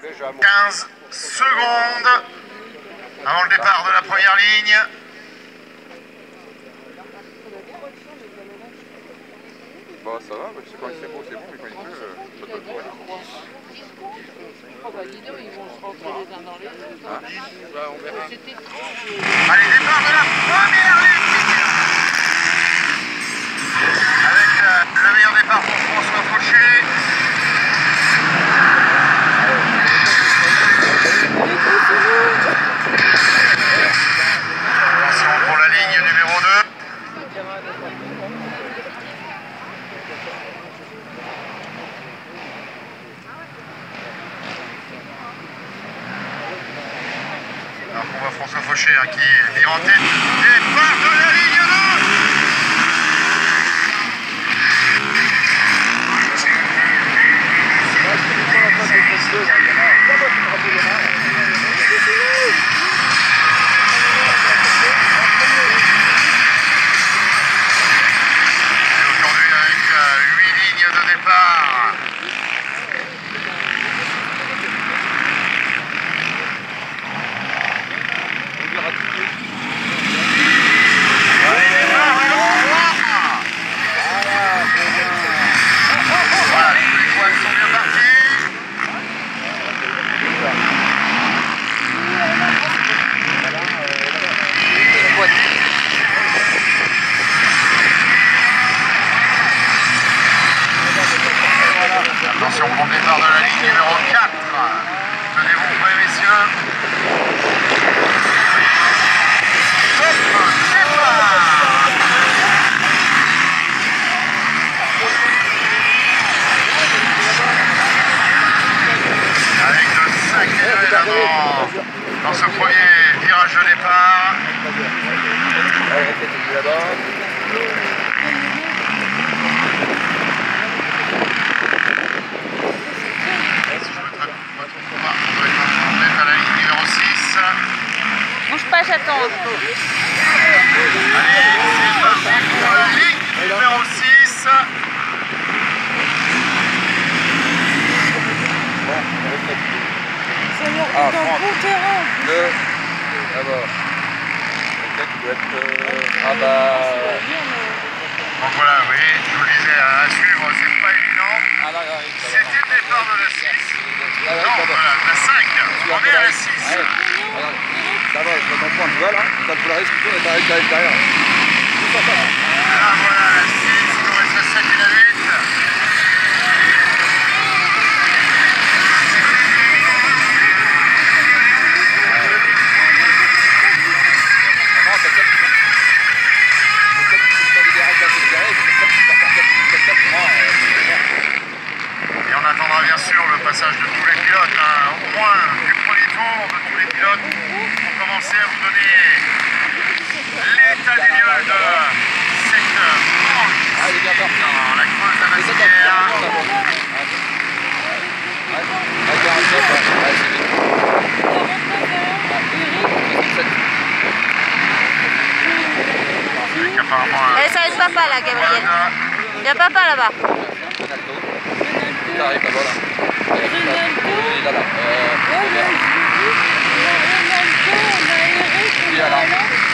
15 secondes avant le départ de la première ligne. Bah ça va, tu sais quand il fait beau c'est bon, mais quand il pleut, euh, ça peut pas Oh bah dis donc, ils vont se rentrer les uns dans les autres. Hein bah. Allez, départ de la première ligne Voit François Fauché hein, qui vire en tête. Départ de la ligne Le départ de la ligne numéro 4. Tenez-vous prêts, messieurs. Avec de sacrés dans ce premier virage de départ. Si je me trompe me trompe pas, on doit être on doit être à la ligne numéro 6. Bouge pas, j'attends. Allez, c'est numéro 6. Ah, Franck. Le... D'abord. Peut-être doit être... euh, Ah bah... Donc voilà, vous voyez, je vous disais, à suivre, c'est pas derrière, quatre, quatre, quatre, pour moi, euh, c'est clair. Et on attendra bien sûr le passage de tous les pilotes, hein, au moins du premier tour de tous les pilotes, eh, c'est vous donner l'état des lieux de cette manche dans la creuse à Elle s'arrête papa là, Gabriel. Il y a papa là-bas. Ronaldo. Ronaldo. geral.